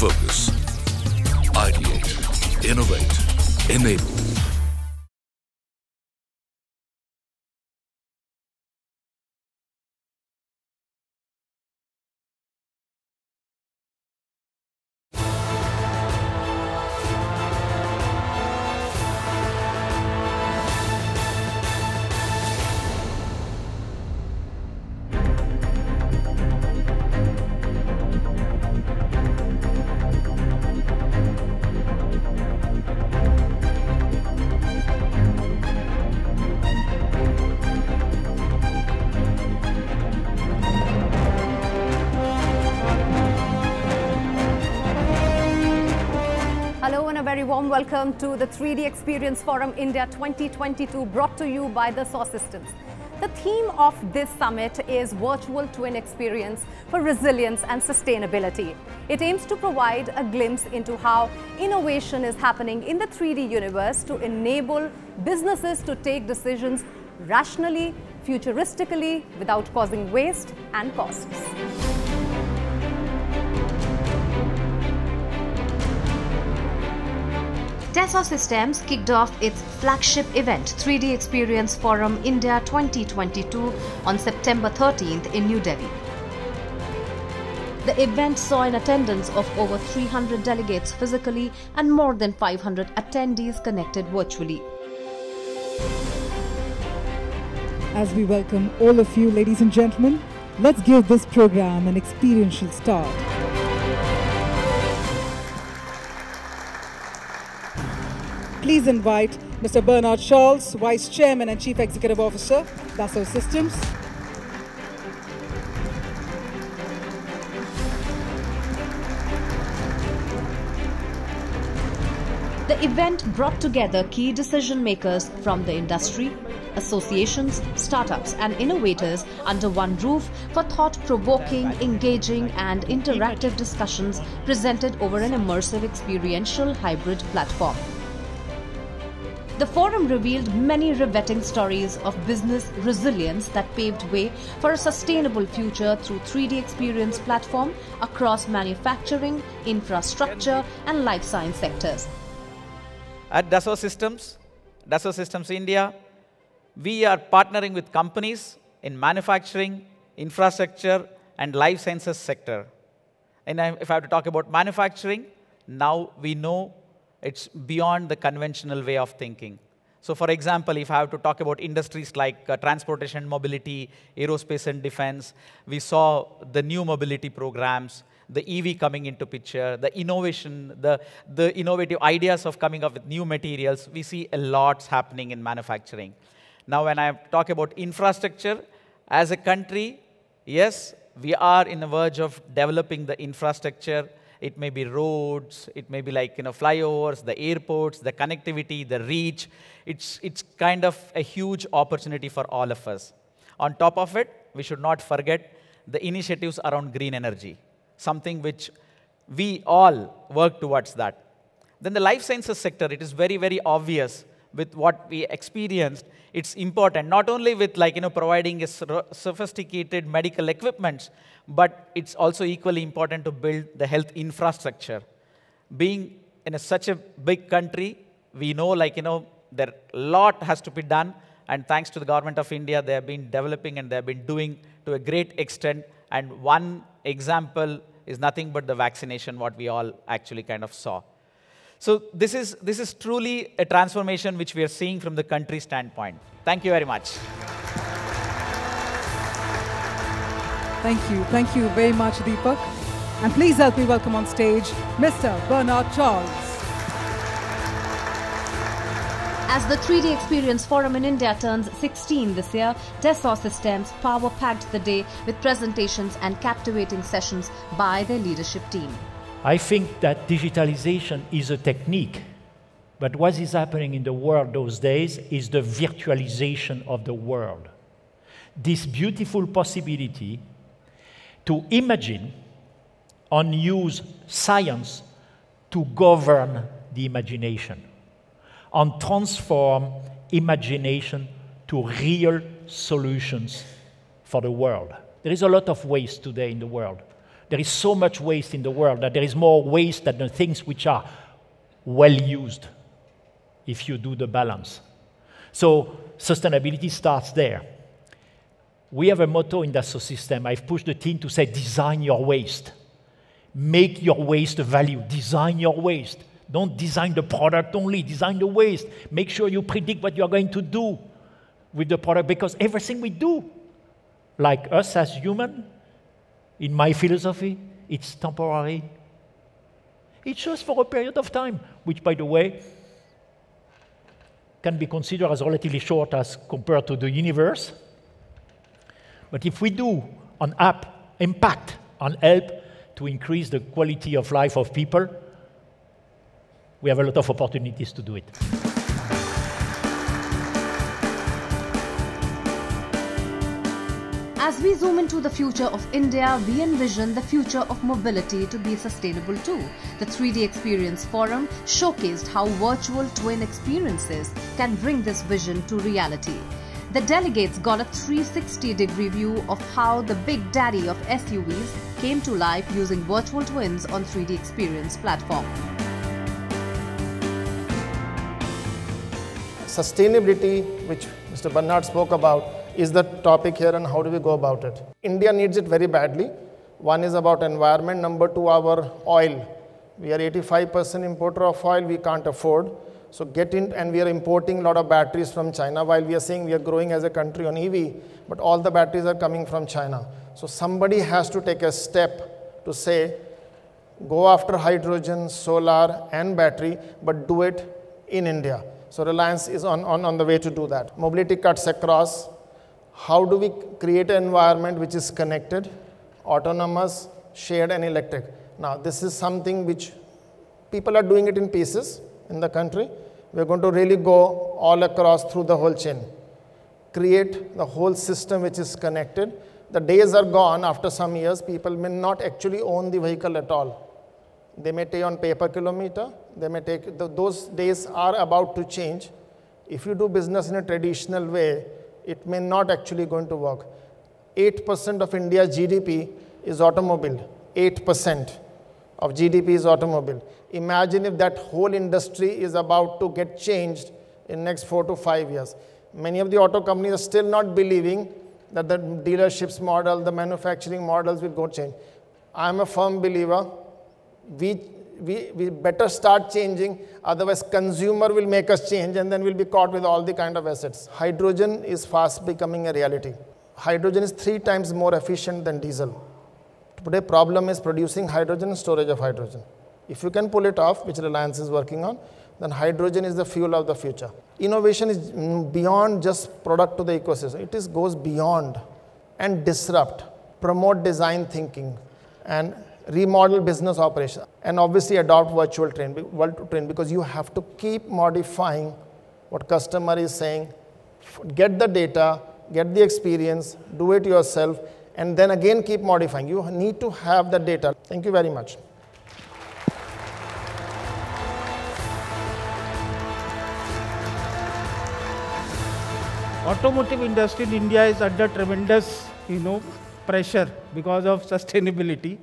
Focus. Ideate. Innovate. Enable. Welcome to the 3D Experience Forum India 2022 brought to you by Dassault Systems. The theme of this summit is Virtual Twin Experience for Resilience and Sustainability. It aims to provide a glimpse into how innovation is happening in the 3D universe to enable businesses to take decisions rationally, futuristically, without causing waste and costs. Dassault Systems kicked off its flagship event 3D Experience Forum India 2022 on September 13th in New Delhi. The event saw an attendance of over 300 delegates physically and more than 500 attendees connected virtually. As we welcome all of you, ladies and gentlemen, let's give this program an experiential start. Please invite Mr. Bernard Charlès, Vice Chairman and Chief Executive Officer, Dassault Systems. The event brought together key decision makers from the industry, associations, startups, and innovators under one roof for thought provoking, engaging, and interactive discussions presented over an immersive experiential hybrid platform. The forum revealed many riveting stories of business resilience that paved way for a sustainable future through 3D experience platform across manufacturing, infrastructure, and life science sectors. At Dassault Systems, Dassault Systems India, we are partnering with companies in manufacturing, infrastructure, and life sciences sector. And if I have to talk about manufacturing, now we know it's beyond the conventional way of thinking. So, for example, if I have to talk about industries like uh, transportation mobility, aerospace and defense, we saw the new mobility programs, the EV coming into picture, the innovation, the, the innovative ideas of coming up with new materials. We see a lot happening in manufacturing. Now, when I talk about infrastructure, as a country, yes, we are in the verge of developing the infrastructure. It may be roads, it may be like you know flyovers, the airports, the connectivity, the reach. It's, it's kind of a huge opportunity for all of us. On top of it, we should not forget the initiatives around green energy, something which we all work towards that. Then the life sciences sector, it is very, very obvious with what we experienced. It's important, not only with like, you know, providing a sophisticated medical equipments, but it's also equally important to build the health infrastructure. Being in a, such a big country, we know like, you know, there a lot has to be done. And thanks to the government of India, they have been developing and they have been doing to a great extent. And one example is nothing but the vaccination, what we all actually kind of saw. So this is, this is truly a transformation which we are seeing from the country standpoint. Thank you very much. Thank you. Thank you very much, Deepak. And please help me welcome on stage Mr. Bernard Charlès. As the 3D Experience Forum in India turns 16 this year, Dassault Systems power packed the day with presentations and captivating sessions by their leadership team. I think that digitalization is a technique, but what is happening in the world those days is the virtualization of the world. This beautiful possibility to imagine and use science to govern the imagination and transform imagination to real solutions for the world. There is a lot of waste today in the world. There is so much waste in the world that there is more waste than the things which are well used if you do the balance. So sustainability starts there. We have a motto in Dassault System. I've pushed the team to say, design your waste. Make your waste a value. Design your waste. Don't design the product only, design the waste. Make sure you predict what you're going to do with the product because everything we do, like us as human, in my philosophy, it's temporary. It's just for a period of time, which, by the way, can be considered as relatively short as compared to the universe. But if we do an app impact and help to increase the quality of life of people, we have a lot of opportunities to do it. As we zoom into the future of India, we envision the future of mobility to be sustainable too. The 3D Experience Forum showcased how virtual twin experiences can bring this vision to reality. The delegates got a 360 degree view of how the big daddy of SUVs came to life using virtual twins on 3D Experience platform. Sustainability, which Mr. Bernard spoke about, is the topic here and how do we go about it. India needs it very badly. One is about environment, number two, our oil. We are 85% importer of oil, we can't afford. So get in, and we are importing a lot of batteries from China while we are saying we are growing as a country on EV, but all the batteries are coming from China. So somebody has to take a step to say, go after hydrogen, solar, and battery, but do it in India. So Reliance is on, on, on the way to do that. Mobility cuts across. How do we create an environment which is connected, autonomous, shared, and electric? Now, this is something which people are doing it in pieces in the country. We're going to really go all across through the whole chain, create the whole system which is connected. The days are gone after some years, people may not actually own the vehicle at all. They may take on pay per kilometer, they may take, those days are about to change. If you do business in a traditional way, it may not actually going to work. 8% of India's GDP is automobile, 8% of GDP is automobile. Imagine if that whole industry is about to get changed in next four to five years. Many of the auto companies are still not believing that the dealerships model, the manufacturing models will go change. I'm a firm believer. We, we, we better start changing, otherwise consumer will make us change and then we'll be caught with all the kind of assets. Hydrogen is fast becoming a reality. Hydrogen is three times more efficient than diesel. Today problem is producing hydrogen and storage of hydrogen. If you can pull it off, which Reliance is working on, then hydrogen is the fuel of the future. Innovation is beyond just product to the ecosystem. It is, goes beyond and disrupt, promote design thinking, and remodel business operation. And obviously adopt virtual twin, virtual twin because you have to keep modifying what customer is saying, get the data, get the experience, do it yourself, and then again keep modifying. You need to have the data. Thank you very much. Automotive industry in India is under tremendous, you know, pressure because of sustainability.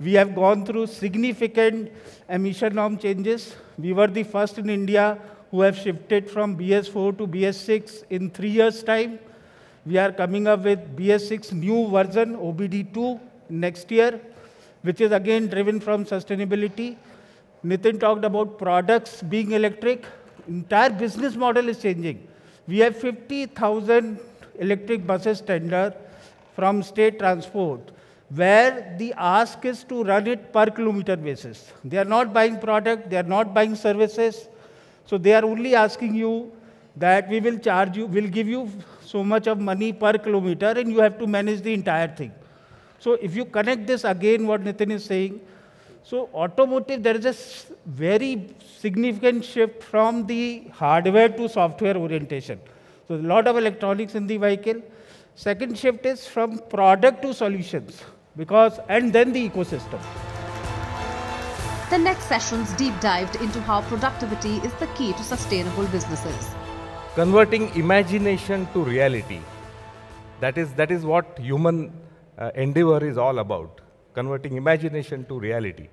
We have gone through significant emission norm changes. We were the first in India who have shifted from BS4 to BS6 in three years' time. We are coming up with BS6 new version, OBD2, next year, which is again driven from sustainability. Nitin talked about products being electric. Entire business model is changing. We have 50,000 electric buses tender from state transport, where the ask is to run it per kilometer basis. They are not buying product, they are not buying services. So they are only asking you that we will charge you, we'll give you so much of money per kilometer and you have to manage the entire thing. So if you connect this again, what Nitin is saying, so automotive, there is a very significant shift from the hardware to software orientation. So a lot of electronics in the vehicle. Second shift is from product to solutions because, and then the ecosystem. The next sessions deep dived into how productivity is the key to sustainable businesses converting imagination to reality. That is, that is what human uh, endeavor is all about, converting imagination to reality.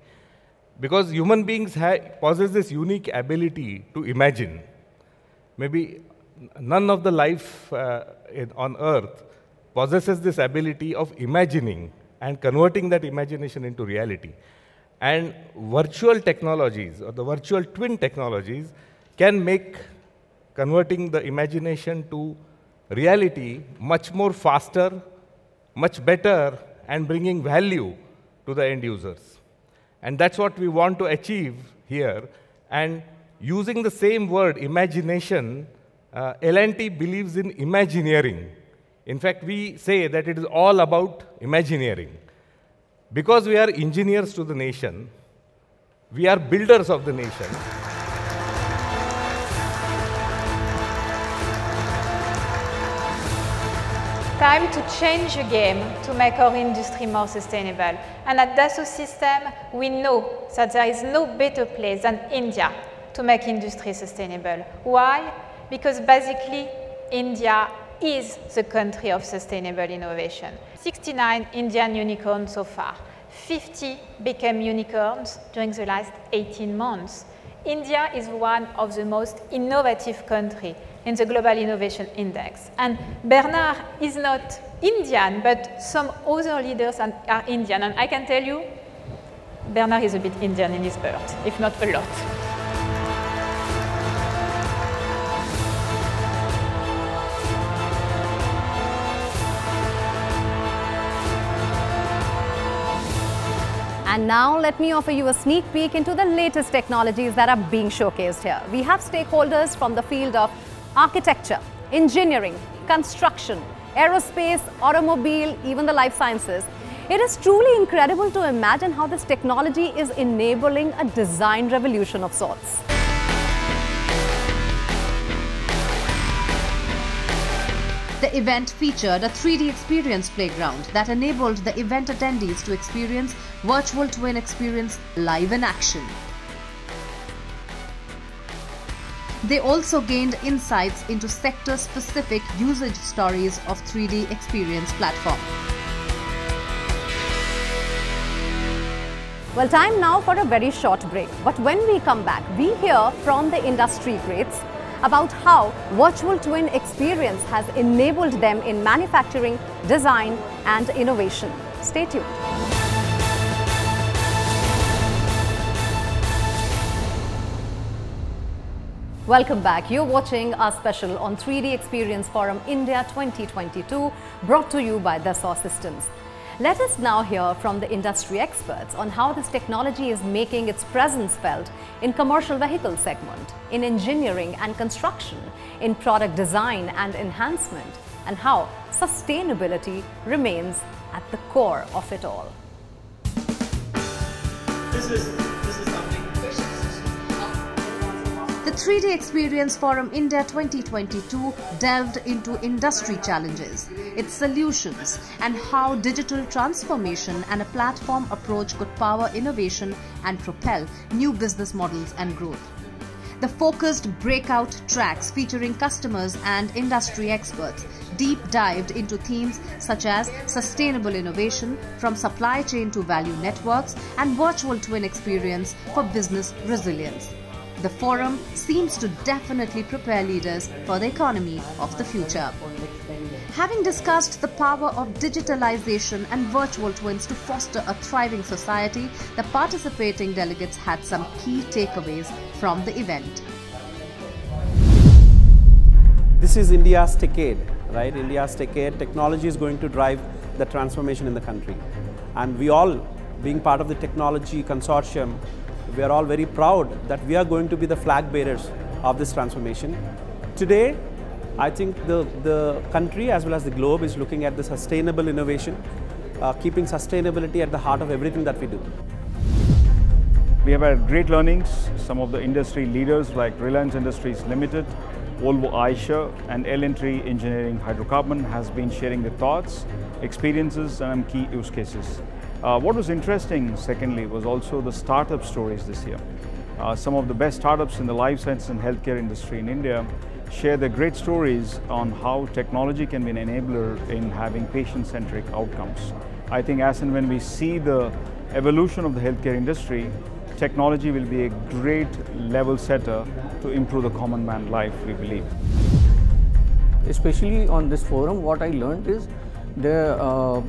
Because human beings possess this unique ability to imagine. Maybe none of the life uh, in, on earth possesses this ability of imagining and converting that imagination into reality. And virtual technologies or the virtual twin technologies can make converting the imagination to reality much more faster, much better, and bringing value to the end users. And that's what we want to achieve here. And using the same word, imagination, uh, L&T believes in imagineering. In fact, we say that it is all about imagineering. Because we are engineers to the nation, we are builders of the nation. Time to change the game to make our industry more sustainable. And at Dassault System, we know that there is no better place than India to make industry sustainable. Why? Because basically, India is the country of sustainable innovation. 69 Indian unicorns so far. 50 became unicorns during the last 18 months. India is one of the most innovative countries in the Global Innovation Index. And Bernard is not Indian, but some other leaders are Indian. And I can tell you, Bernard is a bit Indian in his birth, if not a lot. And now let me offer you a sneak peek into the latest technologies that are being showcased here. We have stakeholders from the field of architecture, engineering, construction, aerospace, automobile, even the life sciences. It is truly incredible to imagine how this technology is enabling a design revolution of sorts. The event featured a 3D experience playground that enabled the event attendees to experience virtual twin experience live in action. They also gained insights into sector-specific usage stories of 3D experience platform. Well, time now for a very short break. But when we come back, we hear from the industry greats about how virtual twin experience has enabled them in manufacturing, design and innovation. Stay tuned. Welcome back. You're watching our special on 3D Experience Forum India 2022 brought to you by Dassault Systems. Let us now hear from the industry experts on how this technology is making its presence felt in commercial vehicle segment, in engineering and construction, in product design and enhancement, and how sustainability remains at the core of it all. This 3D Experience Forum India 2022 delved into industry challenges, its solutions, and how digital transformation and a platform approach could power innovation and propel new business models and growth. The focused breakout tracks featuring customers and industry experts deep dived into themes such as sustainable innovation from supply chain to value networks and virtual twin experience for business resilience. The forum seems to definitely prepare leaders for the economy of the future. Having discussed the power of digitalization and virtual twins to foster a thriving society, the participating delegates had some key takeaways from the event. This is India's decade, right? India's decade. Technology is going to drive the transformation in the country. And we all, being part of the technology consortium, we are all very proud that we are going to be the flag bearers of this transformation. Today, I think the, the country as well as the globe is looking at the sustainable innovation, uh, keeping sustainability at the heart of everything that we do. We have had great learnings. Some of the industry leaders like Reliance Industries Limited, Volvo Eicher and L&T Engineering Hydrocarbon has been sharing their thoughts, experiences and key use cases. Uh, what was interesting, secondly, was also the startup stories this year. Uh, some of the best startups in the life science and healthcare industry in India share their great stories on how technology can be an enabler in having patient-centric outcomes. I think as and when we see the evolution of the healthcare industry, technology will be a great level setter to improve the common man life, we believe. Especially on this forum, what I learned is the uh,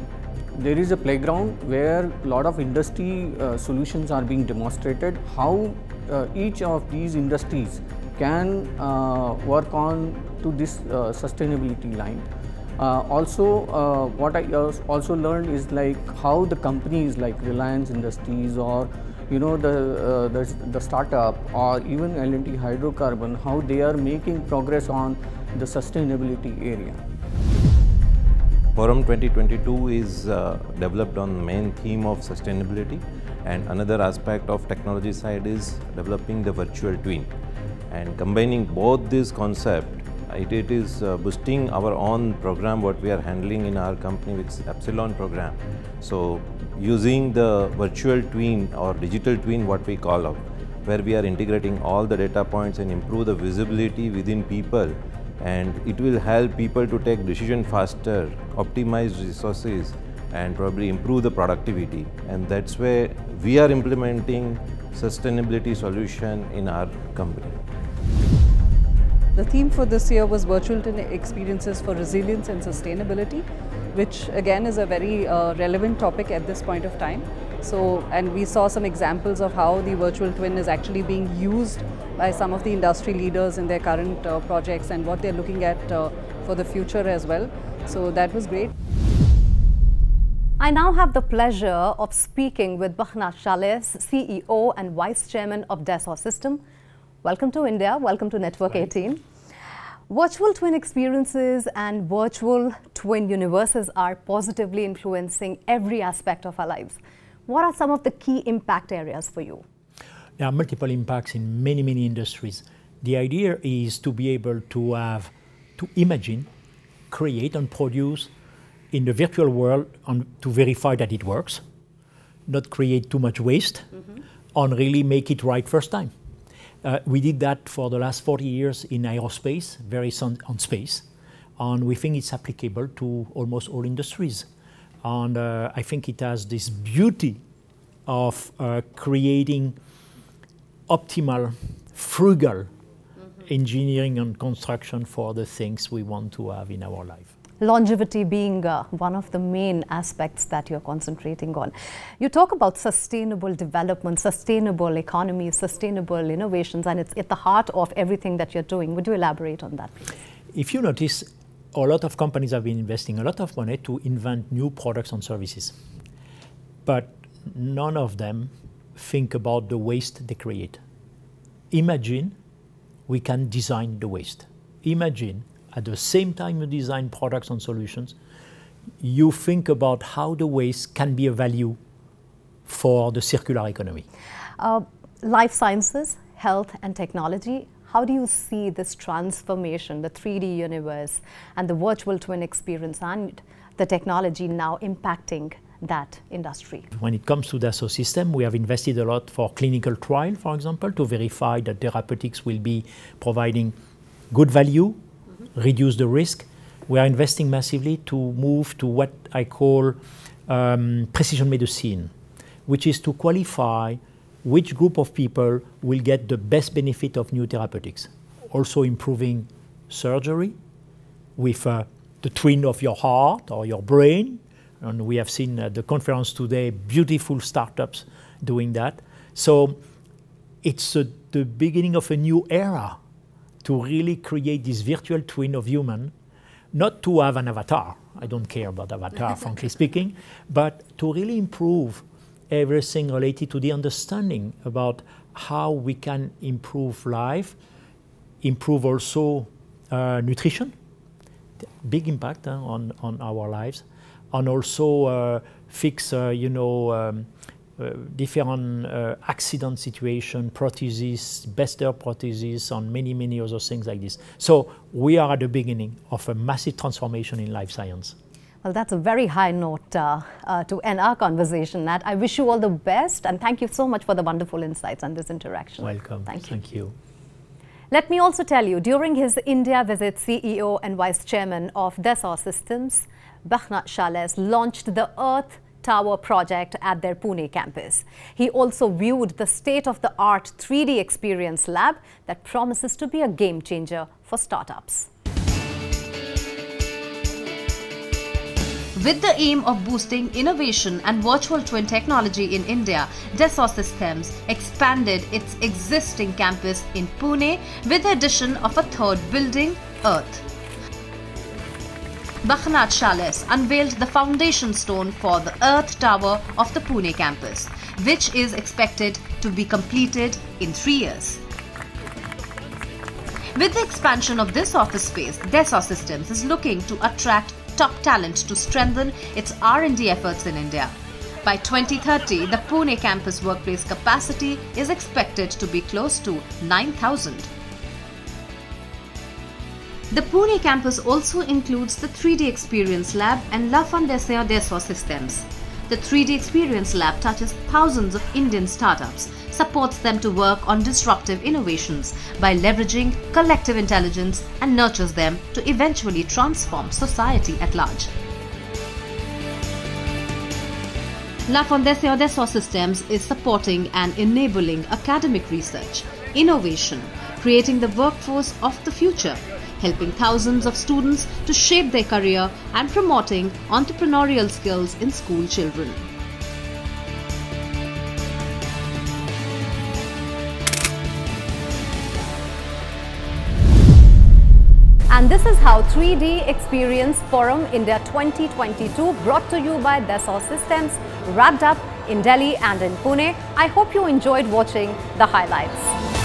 there is a playground where a lot of industry uh, solutions are being demonstrated, how uh, each of these industries can uh, work on to this uh, sustainability line. Uh, also, uh, what I also learned is like how the companies like Reliance Industries or you know the, the, the startup or even L&T Hydrocarbon, how they are making progress on the sustainability area. Forum 2022 is uh, developed on main theme of sustainability and another aspect of technology side is developing the virtual twin and combining both these concepts it, it is uh, boosting our own program what we are handling in our company with Epsilon program. So using the virtual twin or digital twin what we call of where we are integrating all the data points and improve the visibility within people and it will help people to take decision faster, optimize resources and probably improve the productivity and that's where we are implementing sustainability solution in our company. The theme for this year was virtual experiences for resilience and sustainability, which again is a very uh, relevant topic at this point of time. So, and we saw some examples of how the virtual twin is actually being used by some of the industry leaders in their current uh, projects and what they're looking at uh, for the future as well. So that was great. I now have the pleasure of speaking with Bernard Charlès, CEO and Vice Chairman of Dassault System. Welcome to India. Welcome to Network 18. Virtual twin experiences and virtual twin universes are positively influencing every aspect of our lives. What are some of the key impact areas for you? There are multiple impacts in many, many industries. The idea is to be able to have, to imagine, create and produce in the virtual world and to verify that it works, not create too much waste, mm -hmm. and really make it right first time. Uh, we did that for the last 40 years in aerospace, very on, on space, and we think it's applicable to almost all industries. And uh, I think it has this beauty of uh, creating optimal, frugal mm -hmm. engineering and construction for the things we want to have in our life longevity being uh, one of the main aspects that you're concentrating on. You talk about sustainable development, sustainable economy, sustainable innovations, and it's at the heart of everything that you're doing. Would you elaborate on that, please? If you notice, a lot of companies have been investing a lot of money to invent new products and services. But none of them think about the waste they create. Imagine we can design the waste. Imagine at the same time you design products and solutions, you think about how the waste can be a value for the circular economy. Uh, life sciences, health and technology, how do you see this transformation, the 3D universe and the virtual twin experience and the technology now impacting that industry? When it comes to Dassault system, we have invested a lot for clinical trial, for example, to verify that therapeutics will be providing good value reduce the risk. We are investing massively to move to what I call um, precision medicine, which is to qualify which group of people will get the best benefit of new therapeutics. Also improving surgery with uh, the twin of your heart or your brain. And we have seen at the conference today beautiful startups doing that. So it's uh, the beginning of a new era to really create this virtual twin of human, not to have an avatar. I don't care about avatar, frankly speaking, but to really improve everything related to the understanding about how we can improve life, improve also uh, nutrition, big impact uh, on, on our lives, and also uh, fix, uh, you know, um, uh, different uh, accident situation, prosthesis, better prosthesis, and many, many other things like this. So we are at the beginning of a massive transformation in life science. Well, that's a very high note uh, uh, to end our conversation Nat. I wish you all the best and thank you so much for the wonderful insights and this interaction. Welcome. Thank you. Thank you. Let me also tell you, during his India visit, CEO and Vice Chairman of Dassault Systems, Bernard Charlès launched the Earth Tower project at their Pune campus. He also viewed the state-of-the-art 3D experience lab that promises to be a game changer for startups. With the aim of boosting innovation and virtual twin technology in India, Dassault Systems expanded its existing campus in Pune with the addition of a third building, Earth. Bernard Charlès unveiled the foundation stone for the Earth Tower of the Pune campus, which is expected to be completed in three years. With the expansion of this office space, Dassault Systems is looking to attract top talent to strengthen its R&D efforts in India. By 2030, the Pune campus workplace capacity is expected to be close to 9,000. The Pune campus also includes the 3D Experience Lab and La Fondation Dassault Systems. The 3D Experience Lab touches thousands of Indian startups, supports them to work on disruptive innovations by leveraging collective intelligence and nurtures them to eventually transform society at large. La Fondation Dassault Systems is supporting and enabling academic research, innovation, creating the workforce of the future, helping thousands of students to shape their career and promoting entrepreneurial skills in school children. This is how 3D Experience Forum India 2022 brought to you by Dassault Systems wrapped up in Delhi and in Pune. I hope you enjoyed watching the highlights.